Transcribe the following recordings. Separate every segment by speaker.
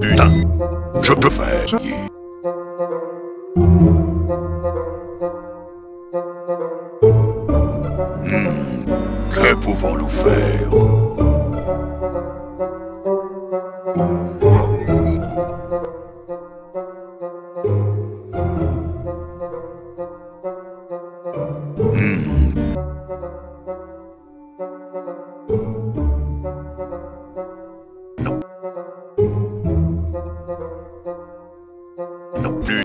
Speaker 1: Putain, je peux faire. Hmm, que pouvons-nous faire Hmm. Non. Non plus.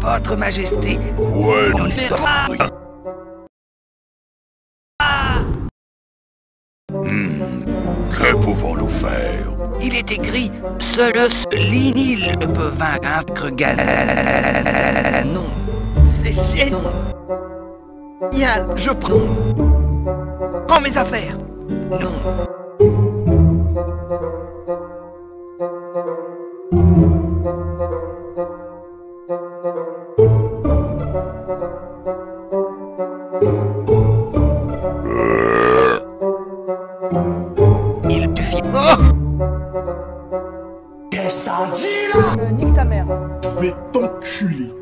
Speaker 2: Votre Majesté,
Speaker 1: Ouais,
Speaker 2: on ne fait pas.
Speaker 1: Hmm, que pouvons-nous faire?
Speaker 2: Il est écrit Seul l'inil peut vaincre Ganon. C'est gênant. Yal, je prends. Prends mes affaires. Oh
Speaker 3: Euh, nique ta mère.
Speaker 4: Je vais t'enculer.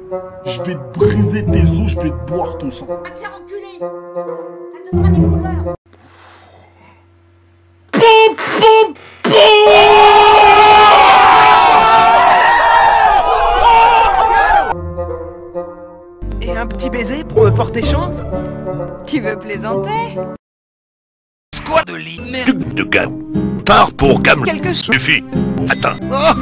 Speaker 4: Je vais te briser tes os, je vais te boire ton sang.
Speaker 5: Va te faire enculer Ça te donnera des couleurs
Speaker 2: Et un petit baiser pour me porter chance?
Speaker 6: Tu veux plaisanter?
Speaker 2: Squad de lit. Merde.
Speaker 1: De gamme. Pars pour gamme.
Speaker 6: Quelque chose.
Speaker 1: Suffit. Attends.
Speaker 2: Oh